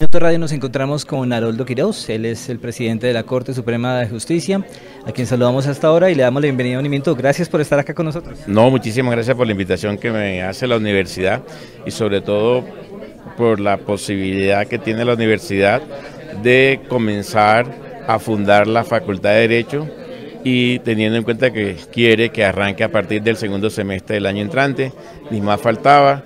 En otro radio nos encontramos con Haroldo Quiroz, él es el presidente de la Corte Suprema de Justicia, a quien saludamos hasta ahora y le damos la bienvenida a Unimiento. Gracias por estar acá con nosotros. No, muchísimas gracias por la invitación que me hace la universidad y sobre todo por la posibilidad que tiene la universidad de comenzar a fundar la Facultad de Derecho y teniendo en cuenta que quiere que arranque a partir del segundo semestre del año entrante, ni más faltaba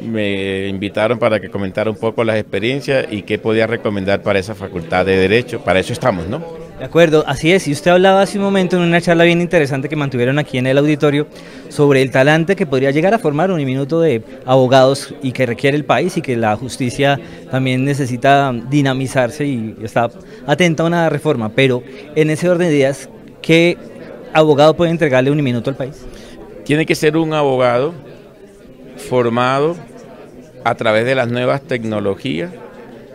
me invitaron para que comentara un poco las experiencias y qué podía recomendar para esa facultad de Derecho. Para eso estamos, ¿no? De acuerdo, así es. Y usted hablaba hace un momento en una charla bien interesante que mantuvieron aquí en el auditorio sobre el talante que podría llegar a formar un minuto de abogados y que requiere el país y que la justicia también necesita dinamizarse y está atenta a una reforma. Pero en ese orden de ideas, ¿qué abogado puede entregarle un minuto al país? Tiene que ser un abogado formado a través de las nuevas tecnologías,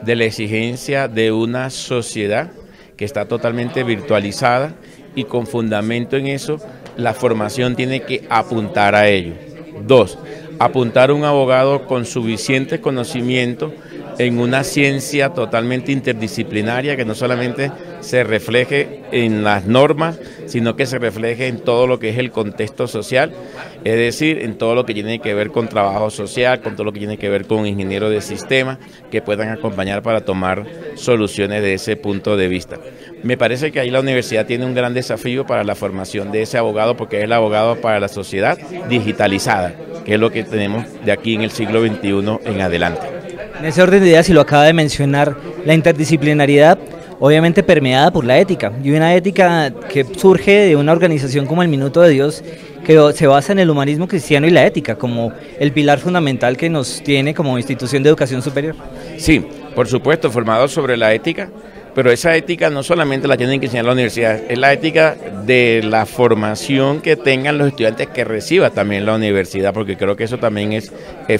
de la exigencia de una sociedad que está totalmente virtualizada y con fundamento en eso, la formación tiene que apuntar a ello. Dos, apuntar a un abogado con suficiente conocimiento en una ciencia totalmente interdisciplinaria que no solamente se refleje en las normas, sino que se refleje en todo lo que es el contexto social, es decir, en todo lo que tiene que ver con trabajo social, con todo lo que tiene que ver con ingenieros de sistema, que puedan acompañar para tomar soluciones de ese punto de vista. Me parece que ahí la universidad tiene un gran desafío para la formación de ese abogado, porque es el abogado para la sociedad digitalizada, que es lo que tenemos de aquí en el siglo XXI en adelante. En ese orden de ideas, y lo acaba de mencionar, la interdisciplinariedad obviamente permeada por la ética, y una ética que surge de una organización como el Minuto de Dios, que se basa en el humanismo cristiano y la ética, como el pilar fundamental que nos tiene como institución de educación superior. Sí, por supuesto, formado sobre la ética, pero esa ética no solamente la tienen que enseñar la universidad, es la ética de la formación que tengan los estudiantes que reciba también la universidad, porque creo que eso también es,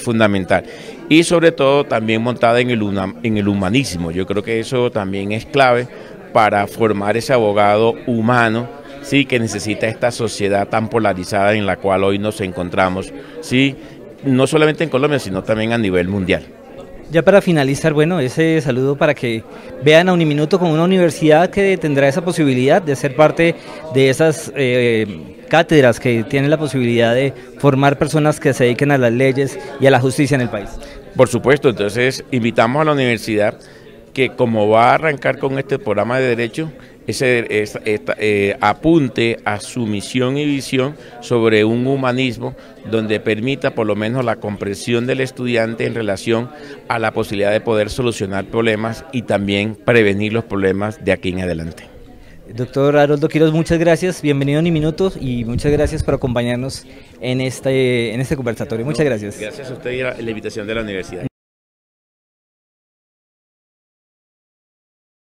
fundamental. Y sobre todo también montada en el, en el humanismo, yo creo que eso también es clave para formar ese abogado humano sí que necesita esta sociedad tan polarizada en la cual hoy nos encontramos, sí, no solamente en Colombia, sino también a nivel mundial. Ya para finalizar, bueno, ese saludo para que vean a Uniminuto como una universidad que tendrá esa posibilidad de ser parte de esas eh, cátedras que tienen la posibilidad de formar personas que se dediquen a las leyes y a la justicia en el país. Por supuesto, entonces invitamos a la universidad que como va a arrancar con este programa de derecho, ese eh, apunte a su misión y visión sobre un humanismo donde permita por lo menos la comprensión del estudiante en relación a la posibilidad de poder solucionar problemas y también prevenir los problemas de aquí en adelante. Doctor Haroldo Quiroz, muchas gracias, bienvenido a Ni Minutos y muchas gracias por acompañarnos en este, en este conversatorio. Muchas gracias. Gracias a usted y a la invitación de la universidad.